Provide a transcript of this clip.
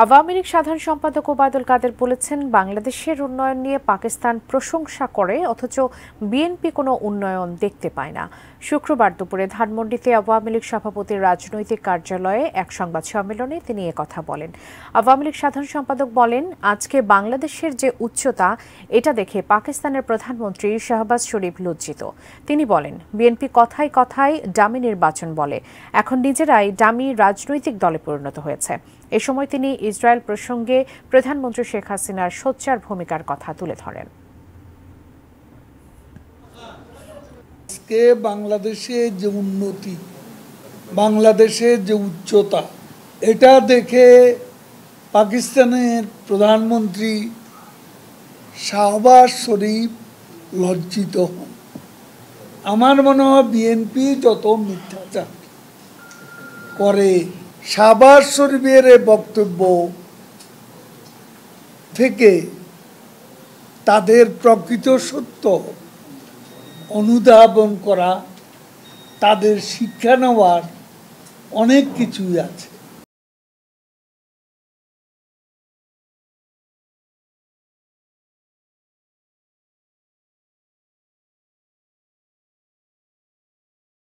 আওয়ামী লীগ সাধারণ সম্পাদক ওবায়দুল কাদের বলেছেন, বাংলাদেশের উন্নয়ন নিয়ে পাকিস্তান প্রশংসা করে, অথচ বিএনপি কোনো উন্নয়ন দেখতে পায় না। শুক্রবার দুপুরে ধানমন্ডিতে আওয়ামী লীগ সভাপতির রাজনৈতিক কার্যালয়ে এক সংবাদ সম্মেলনে তিনি কথা বলেন। আওয়ামী লীগ সাধারণ সম্পাদক বলেন, আজকে বাংলাদেশের যে উচ্চতা, এটা দেখে পাকিস্তানের প্রধানমন্ত্রী শাহবাজ শরীফ লজ্জিত। তিনি বলেন, বিএনপি কথায় কথায় ডামি নির্বাচন বলে, এখন নিজেরাই ডামি রাজনৈতিক দলে পরিণত হয়েছে। এ সময় তিনি ইসরায়েল প্রসঙ্গে প্রধানমন্ত্রী শেখ হাসিনার সোচ্চার ভূমিকার কথা তুলে ধরেন। আজকে বাংলাদেশের যে উন্নতি বাংলাদেশের যে উচ্চতা, এটা দেখে পাকিস্তানের প্রধানমন্ত্রী শাহবাজ শরীফ লজ্জিত হন। আমার মনে হয় বিএনপি যত মিথ্যাচার করে শাহবাজ শরীফের বক্তব্য থেকে তাদের প্রকৃত সত্য অনুধাবন করা, তাদের শিক্ষা নেওয়ার অনেক কিছুই আছে।